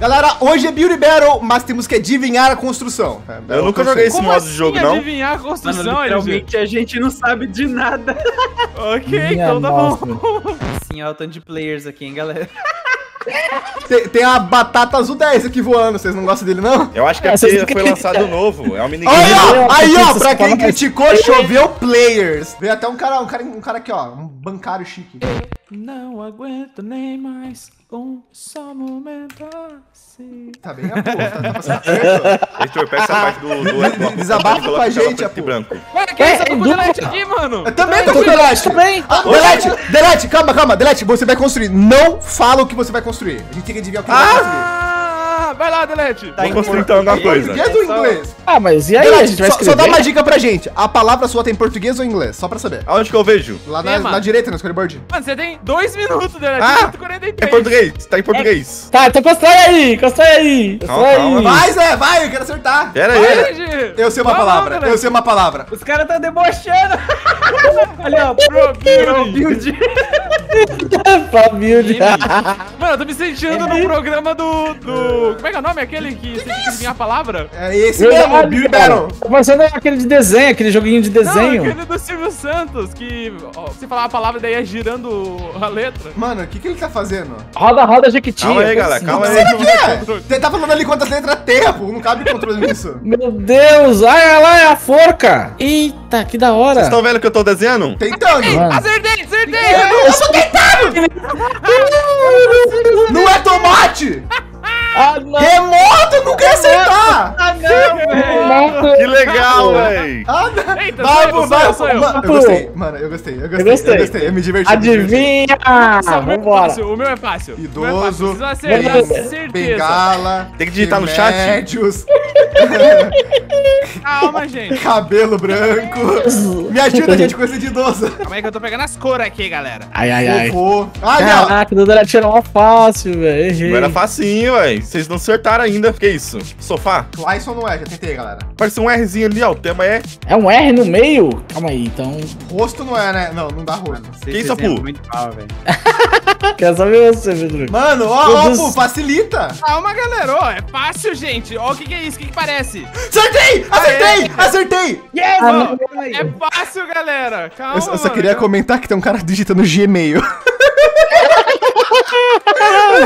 Galera, hoje é Beauty Battle, mas temos que adivinhar a construção. É, Eu nunca joguei esse modo de jogo, não. adivinhar a construção, Mano, literalmente a gente não sabe de nada. Ok, Minha então tá nossa. bom. Sim, olha o tanto de players aqui, hein, galera. Tem, tem a batata azul 10 aqui voando, vocês não gostam dele, não? Eu acho que é É, porque foi lançado novo. É um minigame. Aí, ó, aí, ó, pra quem criticou, choveu players. Veio até um cara, um cara, um cara aqui, ó, um bancário chique. Não aguento nem mais um só momento assim. Tá bem, Apu, tá, tá passando certo. Heitor, pega essa parte do... do, Desabafa com a gente, Apu. branco. Ué, que É, isso? Eu tô em com dupla. delete aqui, mano. Eu também tô com Delete. também. Ah, Delete, Delete, calma, calma, Delete, você vai construir. Não fala o que você vai construir. A gente tem que adivinhar o que ele vai construir. Vai lá, delete. Tá Vou em construir então alguma coisa. Português ou inglês? Ah, mas e aí? a Delete, gente vai só, só dá uma dica pra gente. A palavra sua tem português ou inglês? Só pra saber. Aonde que eu vejo? Lá na, na direita, no scoreboard. Mano, você tem dois minutos, delete. Ah, minuto e É 43. português. Tá em português. Tá, então constrói aí, constrói aí. Constrói Calma, aí. Vai, Zé, vai, eu quero acertar. Pera aí. Eu sei uma Vamos, palavra, eu sei uma palavra. Os caras tão debochando. Olha, ó, Pro building. build. pra build. Mano, eu tô me sentindo no programa do, do... Como é que é o nome? Aquele que você tem que adivinhar a palavra? É esse mesmo. Battle. Tá parecendo aquele de desenho, aquele joguinho de Não, desenho. aquele do Silvio Santos, que ó, você falava a palavra e daí ia girando a letra. Mano, o que, que ele tá fazendo? Roda, roda, Jequiti. Calma aí, coisa galera, assim. calma Não aí. sei o que é. Você tá falando ali quantas letras tem, pô. Não cabe controle nisso. Meu Deus, olha lá, é a forca. Eita, que da hora. Vocês estão vendo o que eu tô desenhando? Tentando. Mano. Acertei, acertei! Eu tô tentando! Tomate! Ah, não. Legal, véi. Ah, não. Eita, Vai, sou eu, eu. Mano, eu gostei, mano, eu gostei, eu gostei, eu gostei. gostei, eu me diverti. Adivinha! Nossa, o meu é Vambora. fácil, o meu é fácil. O meu é fácil. Idoso, Vocês vão acertar, certeza. Bengala. Tem que digitar no chat? remédios, Calma, gente. Cabelo branco. Me ajuda, gente, coisa de idoso. Calma aí que eu tô pegando as cores aqui, galera. Ai, ai, ai. Ai, ó. Caraca, o Dudu tirou uma fácil, velho. Errei. Não era facinho, véi. Vocês não acertaram ainda. Que isso? Sofá? Clayson não é, já tentei, galera. Parece um Rzinho ali, ó. O tema é... É um R no meio? Calma aí, então. Rosto não é, né? Não, não dá rosto. Que isso, desenho é. Quero saber você, Pedro. Mano, ó, ó, pô, facilita. Calma, galera. Ó, é fácil, gente. Ó, o que, que é isso? O que, que parece? Acertei! Acertei! Acertei! Yes, Ah, mano. É fácil, galera. Calma, Eu, só- eu só mano. queria comentar que tem um cara digitando Gmail.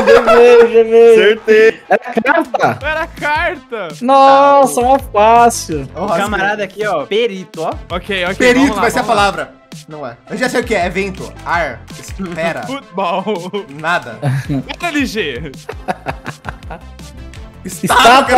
Gemei, gemei. Acertei. Era carta? Era carta. Nossa, uma fácil. O camarada aqui, ó, perito, ó. Ok, ok. Perito vamos lá, vai ser a vamos lá. palavra. Não é. Eu já sei o que é. É vento, ar, espera, Futebol. nada. LG. Estátua.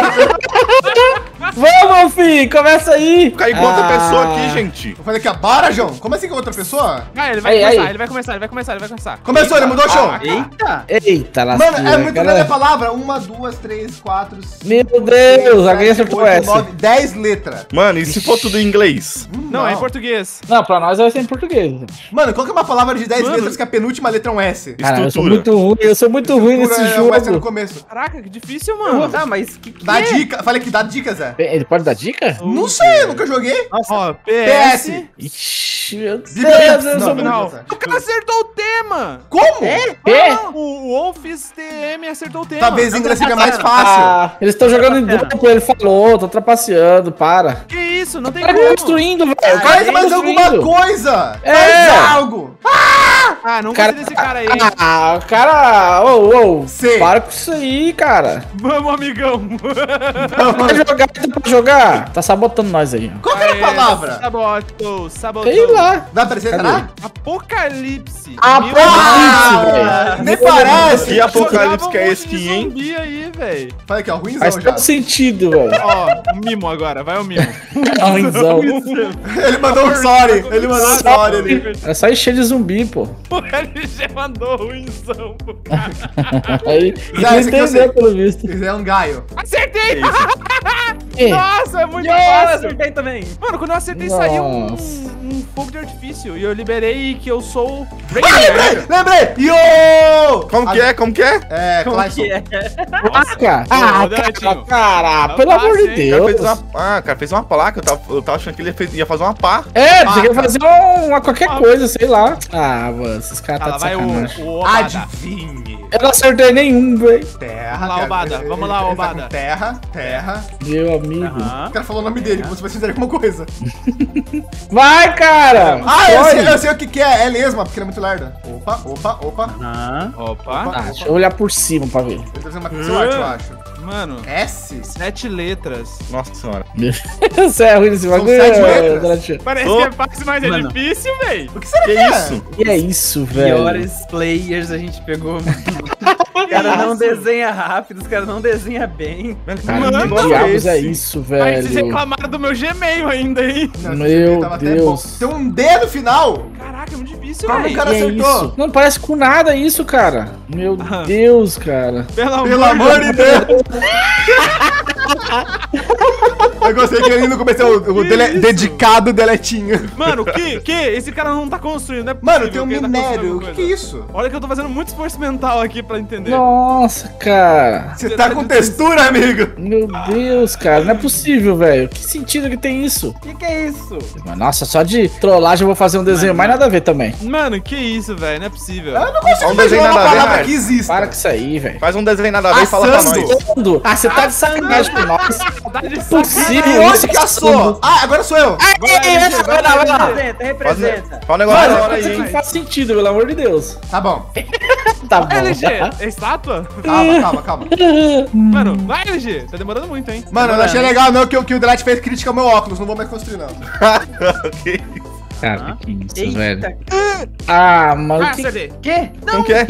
Vamos, filho, começa aí. Cai com outra Ah. pessoa aqui, gente. Eu falei aqui, ó. Bora, João. Como assim com outra pessoa? Ah, ele vai Aí, começar, aí. ele vai começar, ele vai começar, ele vai começar. Começou, ele mudou o show. Eita. Eita, Mano, lasqueira, é muito cara. grande a palavra. Uma, duas, três, quatro, cinco. Meu Deus, alguém acertou essa. nove, dez letras. Mano, e se for tudo em inglês? Não, é em português. Não, pra nós vai ser em português. Mano, qual que é uma palavra de 10 Mano. letras que a penúltima letra é um S? Cara, eu sou Estrutura. muito ruim, eu sou muito ruim nesse Estrutura é um S no jogo. começo. Caraca, que difícil, mano. Tá, mas que que Dá é? dica. Falei que dá dicas, Zé. Ele pode dar dica? Não sei, eu nunca joguei. Ó, PS. PS. Ixi, meu Deus, Não, não. Não, o cara acertou o tema. Como? Quê? Ah, o Wolfs TM acertou o tema. Talvez em inglês seja mais fácil. Ah, eles estão jogando em duplo, ele falou, tô trapaceando, para. Que isso, não tem Tá como. construindo, velho. Faz tá mais alguma coisa! É. Faz algo! Ah, não Cara- gostei desse cara aí. Ah, o cara. Ô, ô, Sim. para com isso aí, cara. Vamos, amigão. Vai jogar, tá pra jogar? Tá sabotando nós aí. Qual que era a palavra? Sabotou, sabotou. Sei lá. Dá pra você entrar? Apocalipse. Apocalipse, Ah, velho. nem parece! Que apocalipse que é esse aqui, hein? zumbi aí, velho. Fala aqui, ó, ruimzão Faz já. todo sentido, velho. Ó, o mimo agora, vai o mimo. Ruimzão. Ele mandou um sorry, ele mandou um sorry ali. É só encher de zumbi, pô. O LG mandou ruimzão pro cara. Aí, Já, entendeu, pelo visto. Isso é um gaio. Acertei! É. Nossa, é muito Yes, fácil. acertei também. Mano, quando eu acertei, saiu um, Nossa. um fogo de artifício. E eu liberei que eu sou o Ah, lembrei! Lembrei! Yo! Como que é? Como que é? É, Como Clayson. que é? Placa? Ah, cara, Deletinho. cara, Tá pelo amor de cara Deus. fez uma... Ah, cara, fez uma placa. Eu tava, eu tava achando que ele fez- ia fazer uma pá. É, você quer Placa. fazer um- uma qualquer coisa, sei lá. Ah, mano, esses caras tá de vai o, sacanagem. Adivinhe. Eu não acertei nenhum, velho. Terra. Vamos lá, terra. Obada, vamos ele- lá, tá Obada. com Terra, terra. Meu amigo. Aham. O cara falou o nome dele, como se fosse fazer alguma coisa. Vai, cara! Ah, eu sei, eu sei o que, que é. É lesma, porque ele é muito lerda. Opa, opa, opa. Aham. Opa. Ah, deixa eu olhar por cima pra ver. Ele tá fazendo uma pixel art, eu acho. Mano, S? sete letras. Nossa senhora. Você é ruim nesse bagulho, sete é, letras. Parece Ô. que é fácil, mas é Mano. difícil, véi. O que será que, Que é? isso? Que é isso, velho? Piores players a gente pegou. Os caras não desenham rápido, os caras não desenham bem. Cara, Mano, que diabos é isso, Aí vocês velho? reclamaram do meu Gmail ainda, hein? Não, Meu Deus. Tem um D no final. Difícil, Como o cara Que é acertou? isso? Não parece com nada isso, cara. Meu Aham. Deus, cara. Pelo, Pelo amor de Deus. Eu gostei que ele no começo é o, o dele- isso? dedicado deletinho. Mano, que, que? Esse cara não tá construindo, não é Mano, tem um que tá minério. construindo O que, que é isso? Olha que eu tô fazendo muito esforço mental aqui pra entender. Nossa, cara. Você tá com textura, amigo? Meu Deus, cara. Não é possível, velho. Que sentido que tem isso? O que, que é isso? Nossa, só de trollagem eu vou fazer um desenho mais nada a ver também. Mano, que isso, velho? Não é possível. Eu não consigo imaginar uma nada a ver, palavra Art. que exista. Para com isso aí, velho. Faz um desenho nada a ver e fala pra nós. Ah, você tá de sacanagem Não é sacanagem. possível. É assou? assando. Ah, agora sou eu. Vai lá, vai lá. representa, representa. fala um negócio isso aí, aqui hein? faz sentido, pelo amor de Deus. Tá bom. Tá bom. LG, é estátua? Calma, calma, calma. Mano, vai, LG. Tá demorando muito, hein? Mano, eu não achei legal não que, o- que o Delete fez crítica ao meu óculos. Não vou mais construir, não. Ok. Cara, que isso, velho. Eita. Ah, mano. Ah, que. Quê? Como que é?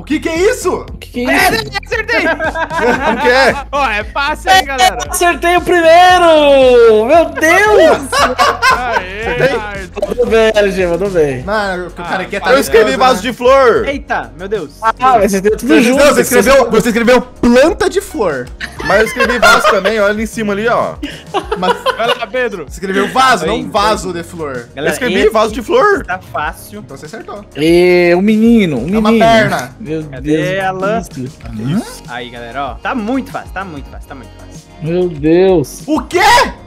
O que que é isso? que, que é isso? Acertei! Como que é? Ó, é fácil, hein, galera? Acertei o primeiro! Meu Deus! Aê, Acertei? Mandou bem, LG, mandou bem. Mano, o cara aqui é Eu escrevi vaso de flor. Eita, meu Deus. Ah, mas você deu tudo Não, junto. você escreveu, você escreveu planta de flor. Mas eu escrevi vaso também, olha ali em cima ali, ó. Mas Vai lá, Pedro. você escreveu vaso, Oi, não vaso de flor. Eu Galera, escrevi esse vaso de flor. Tá fácil. Então você acertou. E o menino, o É menino. uma perna. Meu Cadê Deus. ela? Aí, galera, ó. Tá muito fácil, tá muito fácil, tá muito fácil. Meu Deus. O quê?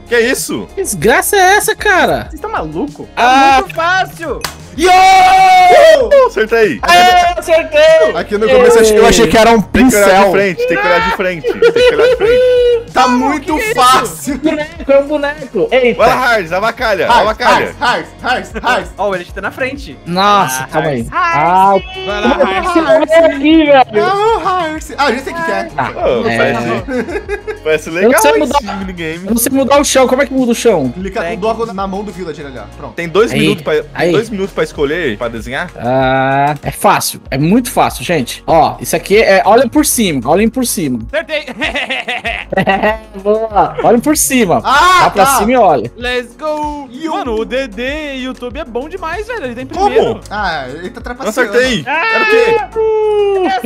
Que isso? Que desgraça é essa, cara? Vocês estão malucos? Tá Ah. muito fácil. Yo! Uh, acertei. É, acertei! Aqui no começo eu achei- eu achei que era um Tem que olhar de pincel. frente, tem que olhar de frente. Tem que olhar de frente. Tá muito fácil. Boneco, é um boneco. Vai lá, Eita. Hards, avacalha, Hars, avacalha. Hars, Hars, Hars. Ó, o LG tá na frente. Nossa, Ah, calma aí. Hars. Ah, Vai lá, Arthur. Hars aqui, velho. Ah, Hars. Ah, já sei o que que é. Oh, É. parece, parece Eu legal não sei esse mudar. minigame. Eu não sei mudar o chão. Como é que muda o chão? Clica com o doco na mão do villager ali, ó. Pronto. Tem dois Aí, minutos pra, aí. dois minutos pra escolher, pra desenhar? Ah, é fácil. É muito fácil, gente. Ó, isso aqui é. Olhem por cima. Olhem por cima. Acertei. Boa. Olhem por cima. Ah, Vá pra tá. cima e olha. Let's go. Mano, o DD YouTube é bom demais, velho. Ele tem primeiro. Como? Ah, ele tá Não trapaceando. acertei. Era o quê?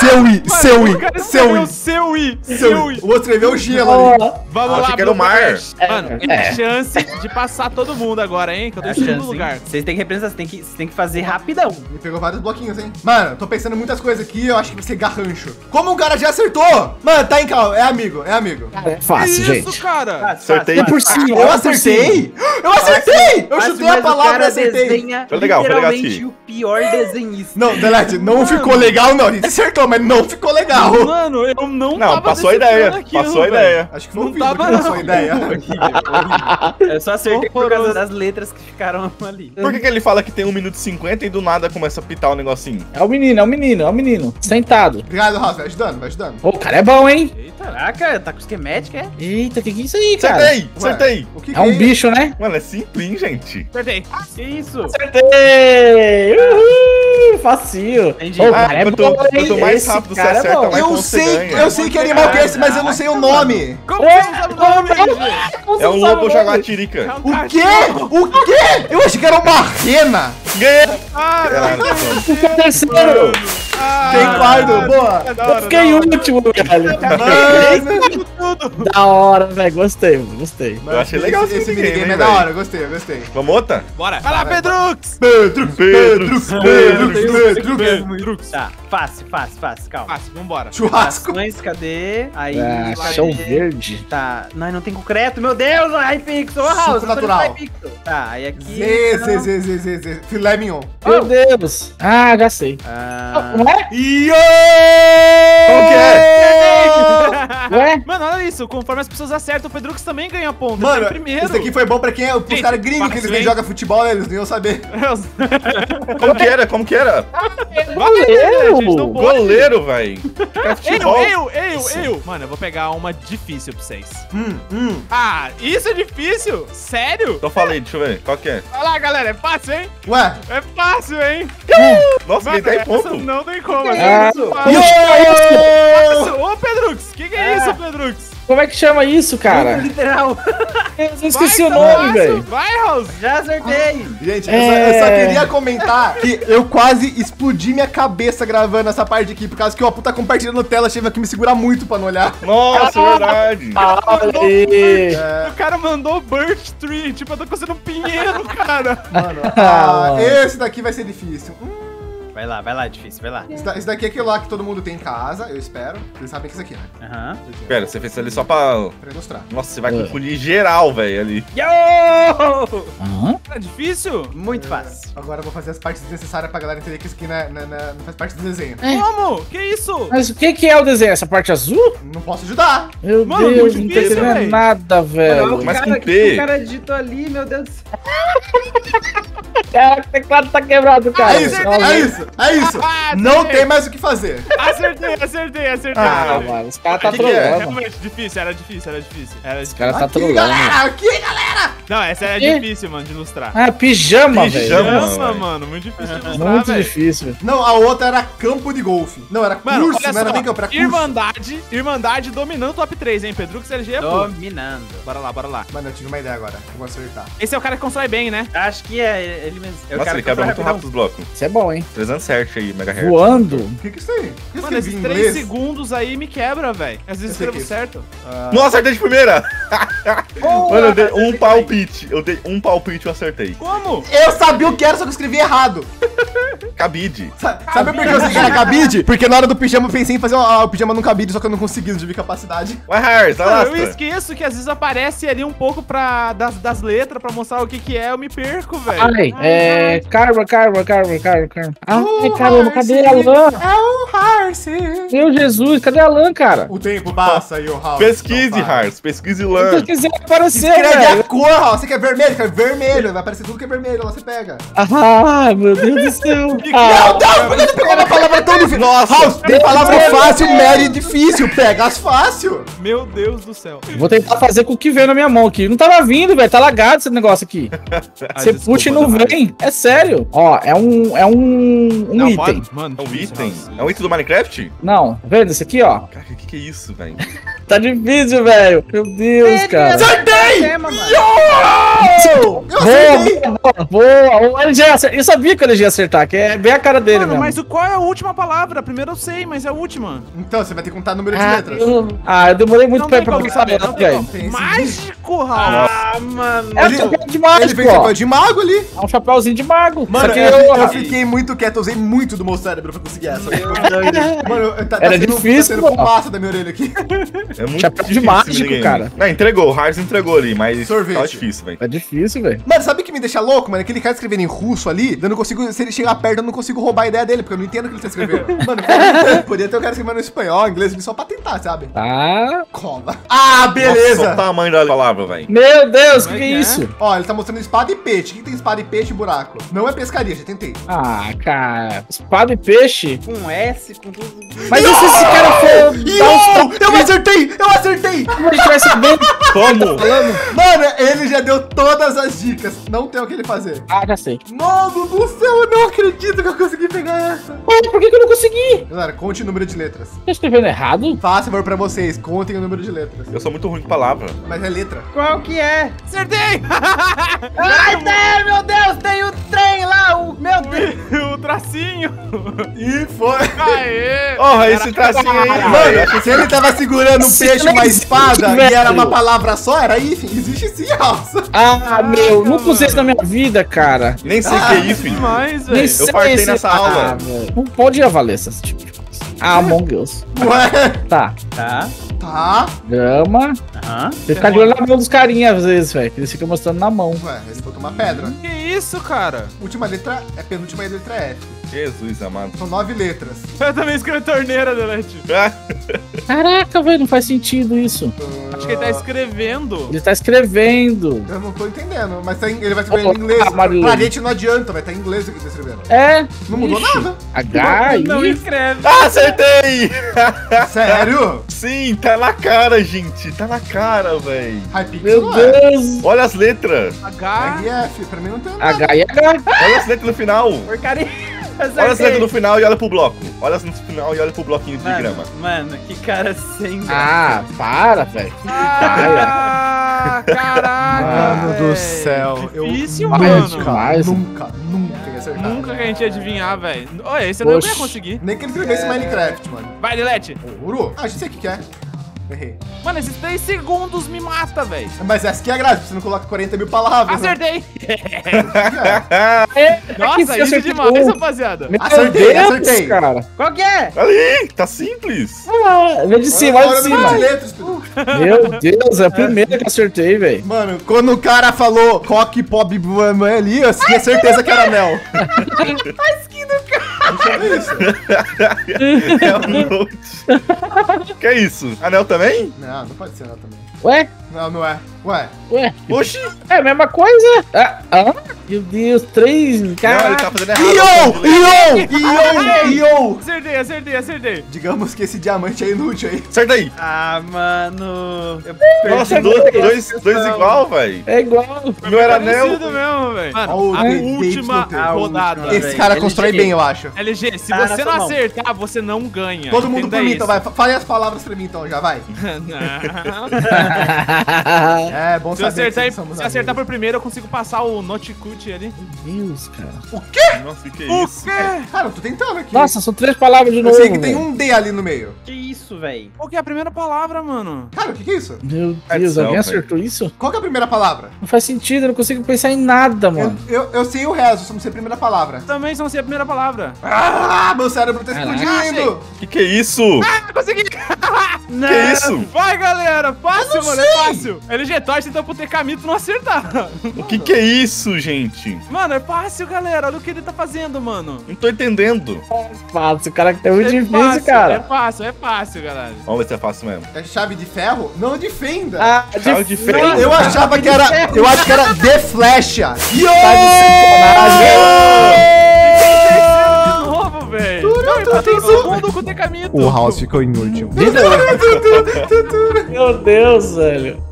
Seu I, seu O cara I, seu escreveu I. seu I. Seu Seu I. I. O outro escreveu gelo ali. Ó, Vamos Achei lá, que era o mar. Blueberry. Mano, tem É. chance de passar todo mundo agora, hein? Que eu tô A em segundo lugar. Vocês têm que representar, vocês têm têm que fazer rapidão. Ele pegou vários bloquinhos, hein? Mano, tô pensando muitas coisas aqui, eu acho que vai ser garrancho. Como um cara já acertou? Mano, tá em calma, é amigo, é amigo. cara, é fácil, Que gente. isso, cara? Fácil, Acertei. E por cima, Eu acertei! Eu acertei! Eu Fácil, chutei a o palavra e acertei. Foi legal, foi legal literalmente aqui. o pior desenhista. Não, Delete, não ficou legal não. A gente acertou, mas não ficou legal. Mano, eu não Não, tava passou a ideia. aquilo, Passou a ideia. Acho que foi o Não Vitor que tava, lançou a não. ideia. Eu só acertei por causa das letras que ficaram ali. Por que, que ele fala que tem 1 minuto e 50 e do nada começa a pitar o negocinho? É o menino, é o menino, é o menino. Sentado. Obrigado, Rafa. Vai ajudando, vai ajudando. Ô, o cara é bom, hein? Eita. Caraca, tá com esquemática, é? Eita, que que é isso aí, cara? Acertei, Ué, acertei. O que É um bicho, né? Mano, é simples, gente. Acertei. Que isso? Acertei! Uhul! Facinho. Entendi. Ô, o Ah, cara é quanto- bom, quanto mais Esse rápido você é acerta, bom. mais Eu você sei, ganha. eu sei que animal que é esse, mas eu não sei o nome. Como você não sabe o nome? É um lobo jaguatirica. O quê? O quê? Eu achei que era uma rena. Ganhei! Ah, Caralho, terceiro. ah, Tem quarto, boa. é Eu fiquei hora. último, velho. Mano, tudo. Da hora, velho. Gostei, mano. Gostei. Mano, achei legal esse, esse minigame, minigame é da hora, gostei, eu gostei. Vamos outra? Bora. Vai lá, Pedrux. Pedro, Pedro, Pedro, Pedro, Pedrux. Tá, fácil, fácil, fácil, calma. Fácil, vambora. Churrasco. Ações, cadê? Aí. Ah, cadê? chão verde. Tá. Não, não tem concreto, meu Deus, Hypixel, ô House. natural. Tá, aí aqui. Zê, não. zê, zê, zê, zê, zê. Filé mignon. Meu Deus. Ah, já sei. Ah, Não é? Yo! Qual que é? Ué? Mano, olha isso. Conforme as pessoas acertam, o Pedrux também ganha ponto. Mano, primeiro. esse aqui foi bom pra quem é, pros caras gringos que eles nem jogam futebol? Eles nem iam saber. Como que era? Como que era? Vai, gente, não. Goleiro, velho. Eu, eu, eu, eu. Mano, eu vou pegar uma difícil pra vocês. Hum, hum. Ah, isso é difícil? Sério? Então falei, deixa eu ver. Qual que é? Olha lá, galera, é fácil, hein? Ué, É fácil, hein? Nossa, Mano, tem essa ponto. não tem como. Que né? isso? Fácil. Yo! Ô, Pedrux, que que é isso, Pedrux? Como é que chama isso, cara? Literal. Eu esqueci Vai, o nome, velho. Vai, House. Já acertei. Gente, eu, só, eu só É. queria comentar que eu quase explodi minha cabeça gravando essa parte aqui, por causa que o Apu tá compartilhando tela, tive que me segurar muito pra não olhar. Nossa, é verdade. Olha aí. O cara mandou Birch Tree, tipo, eu tô coçando um pinheiro, cara. Mano, Ah, ah, esse daqui vai ser difícil. Hum, Vai lá, vai lá, difícil, vai lá. esse, da- esse daqui é aquele lá que todo mundo tem em casa, eu espero. Vocês sabem que é isso aqui, né? Aham. Pera, você fez isso ali só pra... Pra ilustrar. Nossa, você vai É. confundir geral, velho, ali. Yo! Aham. Tá difícil? Muito fácil. Agora eu vou fazer as partes necessárias pra galera entender que isso aqui não, é- não é- não é- não faz parte do desenho. Como? Que isso? Mas o que, que é o desenho? Essa parte azul? Não posso ajudar. Meu Mano, Deus, muito não tô difícil, entendendo nada, velho. Mas com que P. o cara digitou ali, meu Deus do céu. Caraca, o teclado tá quebrado, cara. É isso, é isso, é isso. Ah, Não acertei. tem mais o que fazer. Acertei, acertei, acertei. Ah, mano, os caras tá é? trolando. Realmente, difícil, era difícil, era difícil. Era Os difícil. caras tá Aqui, trolando. galera, aqui, galera. Não, essa era Ih. difícil, mano, de ilustrar. Ah, pijama, Pijama. velho. Nossa, velho. mano, muito difícil de ilustrar, Muito velho. difícil. Não, a outra era campo de golfe. Não, era Mano, curso, não era nem campo, era curso. Irmandade, Irmandade dominando o top 3, hein? Pedrux, LG é pô. Dominando. Bora lá, bora lá. Mano, eu tive uma ideia agora. Eu vou acertar. Esse é o cara que constrói bem, né? Acho que é ele mesmo. É Nossa, ele que quebra muito rápido os blocos. Isso é bom, hein? 307 aí, megahertz. Voando. O que que é isso aí? Eu Mano, esses em 3 inglês. segundos aí me quebra, velho. Às vezes escrevo que é certo. Nossa, acertei de primeira! Mano, eu dei um acertei palpite. Eu dei um palpite e eu acertei. Como? Eu sabia o que era, só que eu escrevi errado. Cabide. Sa- Sabe por que eu sei que era cabide? Porque na hora do pijama eu pensei em fazer o, o pijama num cabide, só que eu não consegui, não tive capacidade. Vai, Harris, eu esqueço que às vezes aparece ali um pouco pra, das, das letras pra mostrar o que que é, eu me perco, velho. Ai, é. Carva, carva, carva, carva, carva. Ai, Oh, caramba, cadê a lã? É o Harcy. Meu Jesus, cadê a lã, cara? O tempo passa aí, o House. Pesquise. Harris. Pesquise Se lã. você quiser aparecer, Escreve velho. a cor, House. Você quer vermelho? Quer vermelho. Vai aparecer tudo que é vermelho, lá você pega. Ah, meu Deus do céu. Meu Deus, por que você pegou uma palavra tão difícil? Nossa. House, tem palavra fácil, média e difícil. Pega as fácil. Meu Deus do céu. vou tentar fazer com o que veio na minha mão aqui. Não tava vindo, velho. Tá lagado esse negócio aqui. Você puxa e não vem. É sério. Ó, é um. É um. Um Não, item. Mano, É um item? House. É um item do Minecraft? Não, tá vendo esse aqui, ó? Cara, o que, que é isso, velho? Tá difícil, velho. Meu Deus, cara. Acertei! Tema, Boa, boa, boa. Ele ia acer- Eu sabia que ele já ia acertar, que é bem a cara dele Mano, mesmo. mas o, qual é a última palavra? Primeiro eu sei, mas é a última. Então, você vai ter que contar número de Ah, letras. eu, ah, eu demorei muito Não pra, pra como pensar, saber, não tem velho. como. Mágico. Ah, mano. É um Ele- chapéu de Ele mágico, fez ó. chapéu de mago ali. É um chapéuzinho de mago. Mano, Só que eu, eu, eu fiquei muito quieto, eu usei muito do meu cérebro pra conseguir essa. Mano, eu- tá, tá Era sendo, difícil, tá fumaça da minha orelha aqui. É muito Chapéu de difícil mágico, cara. Não, entregou. O Harris entregou ali, mas Sorvete. Tava difícil, velho. É difícil, velho. Mano, sabe o que me deixa louco, mano? Aquele cara escrevendo em russo ali, eu não consigo, se ele chegar perto, eu não consigo roubar a ideia dele, porque eu não entendo o que ele tá escrevendo. Mano, podia, podia ter o cara escrevendo em espanhol, inglês, só pra tentar, sabe? Tá. Cola. Ah, Nossa, beleza! o tamanho da palavra, velho. Meu Deus, que é que é que é? isso? Ó, ele tá mostrando espada e peixe. O que tem espada e peixe e buraco? Não é pescaria, já tentei. Ah, cara. Espada e peixe. Com S, com tudo. Mas e se esse cara for Yo! Eu acertei! Eu acertei! Como a gente vai saber? Como? Mano, ele já deu todas as dicas. Não tem o que ele fazer. Ah, já sei. Mano do céu, eu não acredito que eu consegui pegar essa. Ué, por que, que eu não consegui? Galera, conte o número de letras. Tá escrevendo errado? Faça favor pra vocês, contem o número de letras. Eu sou muito ruim com palavra. Mas é letra. Qual que é? Acertei! Ai, tem, meu Deus, tem o trem lá, o meu Deus. o tracinho. E foi. Aê! Porra, esse tracinho aí. Mano, se ele tava segurando um peixe, uma existe, espada e era uma palavra só, era if. Existe sim, Alça. Ah, meu, nunca usei isso na minha vida, cara. Nem sei o que é isso, filho. Demais, Nem velho. sei fartei se- nessa Ah, aula. Não pode valer esse tipo de coisa. Ah, Among Us. Ué, Tá. Tá. tá. Grama. Aham. Tem que ficar de olho na mão dos carinhas às vezes, velho. Eles ficam mostrando na mão. Ué, ele botou uma pedra. Que isso, cara? Última letra é penúltima letra é F. Jesus amado. São nove letras. Eu também escrevi torneira, Delete. Caraca, velho, não faz sentido isso. Acho que ele tá escrevendo. Ele tá escrevendo. Eu não tô entendendo, mas tá em- ele vai escrever em Ô, inglês. ah. Pra gente não adianta, vai estar em inglês o que ele tá escrevendo. É. Não mudou Ixi. nada. H, Não I. escreve. Ah, acertei! Sério? Sim, tá na cara, gente. Tá na cara, velho. Meu não é. Deus. Olha as letras. H. RF, pra mim não tem nada. H e H. Olha as letras no final. Porcaria. Olha as letras no final e olha pro bloco. Olha no final e olha pro bloquinho de Mano, grama. mano, que cara sem graça. Ah, para, velho. Ah, caraca. Mano do céu. Eu Difícil, Nunca, mano. demais. nunca, nunca ia acertar. Nunca que a gente ia adivinhar, velho. Olha, esse eu não ia conseguir. Nem que ele escrevesse Minecraft, mano. Vai, Delete. Ouro? Ah, já sei o que que é. Errei. Mano, esses 3 segundos me mata, velho. Mas essa que é a graça, você não coloca 40 mil palavras. né? Acertei. É. Nossa, você isso acertou. demais, rapaziada. Meu Acertei, Deus, acertei. cara. Qual que é? Ali, tá simples. Ah, vem de cima, olha de cima. de letras. Meu Deus, é a primeira que acertei, velho. Mano, quando o cara falou coque pop ali, eu tinha certeza que era mel. Cara. isso. É um note. que é isso? Anel também? Não, não pode ser não também. Ué? Não, não é. Ué, Ué? Oxi! É a mesma coisa? Ah, ah, meu Deus, três. Não, ele Cara, tá fazendo errado. Io! Io! Io! Acertei, acertei, acertei. Digamos que esse diamante é inútil aí. Acerta aí. Ah, mano. Eu Nossa, dois, dois, dois igual, velho. é igual. O meu era anel. Parecido mesmo, velho. Mano, a última rodada. Esse cara constrói bem, eu acho. LG, se Tá você não mão. acertar, você não ganha. Todo mundo por mim, então vai. Fale as palavras pra mim então, já vai. Não. É, bom Se eu saber acertar, que se eu acertar por amigos. primeiro, eu consigo passar o Noticute ali. Meu Deus, cara. Nossa, o que é O isso? quê? Cara, eu tô tentando aqui. Nossa, são três palavras de eu novo. sei que tem um D ali no meio. Que isso, velho? Qual que é a primeira palavra, mano? Cara, o que que é isso? Meu Deus, alguém acertou isso? Qual que é a primeira palavra? Não faz sentido, eu não consigo pensar em nada, Eu, mano. eu, eu sei o resto, só não sei a primeira palavra. Também só não sei a primeira palavra. Ah, meu cérebro tá explodindo! O que, que é isso? Ah, consegui! Que é isso? Vai, galera! Fácil, não mano, sei. é fácil. LG torce então pro Tecamito não acertar. O que, que é isso, gente? Mano, é fácil, galera. Olha o que ele tá fazendo, mano. Não tô entendendo. Fácil, cara, é muito é difícil, fácil, É cara. fácil, é fácil, galera. Vamos ver se é fácil mesmo. É chave de ferro? Não de fenda. Ah, Chave de ferro. eu achava que era. Eu acho que era de flecha. Yo! Tá de De em segundo com o Tecamito. ficou inútil. Meu Deus, velho.